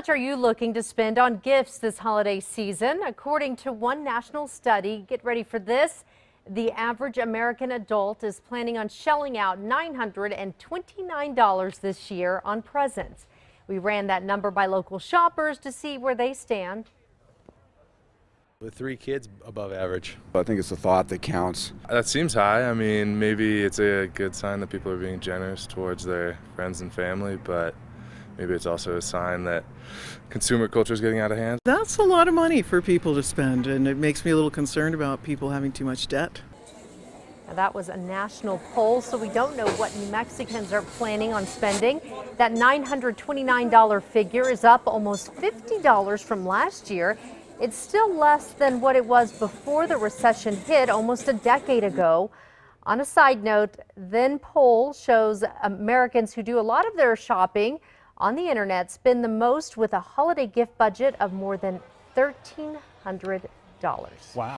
much are you looking to spend on gifts this holiday season? According to one national study, get ready for this. The average American adult is planning on shelling out $929 this year on presents. We ran that number by local shoppers to see where they stand. With three kids, above average. I think it's the thought that counts. That seems high. I mean, maybe it's a good sign that people are being generous towards their friends and family, but maybe it's also a sign that consumer culture is getting out of hand. That's a lot of money for people to spend, and it makes me a little concerned about people having too much debt. Now, that was a national poll, so we don't know what New Mexicans are planning on spending. That $929 figure is up almost $50 from last year. It's still less than what it was before the recession hit almost a decade ago. On a side note, then poll shows Americans who do a lot of their shopping on the internet spend the most with a holiday gift budget of more than $1,300. Wow.